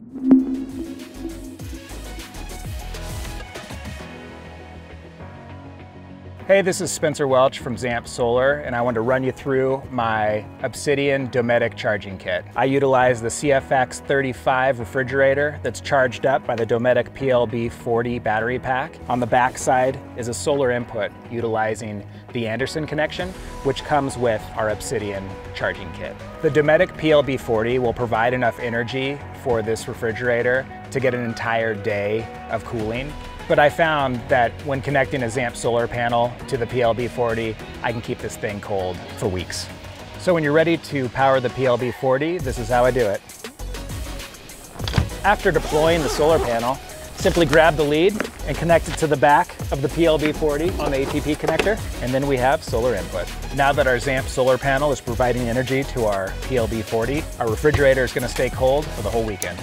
you Hey, this is Spencer Welch from Zamp Solar, and I want to run you through my Obsidian Dometic charging kit. I utilize the CFX35 refrigerator that's charged up by the Dometic PLB40 battery pack. On the back side is a solar input utilizing the Anderson connection, which comes with our Obsidian charging kit. The Dometic PLB40 will provide enough energy for this refrigerator to get an entire day of cooling but I found that when connecting a Zamp solar panel to the PLB40, I can keep this thing cold for weeks. So when you're ready to power the PLB40, this is how I do it. After deploying the solar panel, simply grab the lead and connect it to the back of the PLB40 on the APP connector, and then we have solar input. Now that our Zamp solar panel is providing energy to our PLB40, our refrigerator is gonna stay cold for the whole weekend.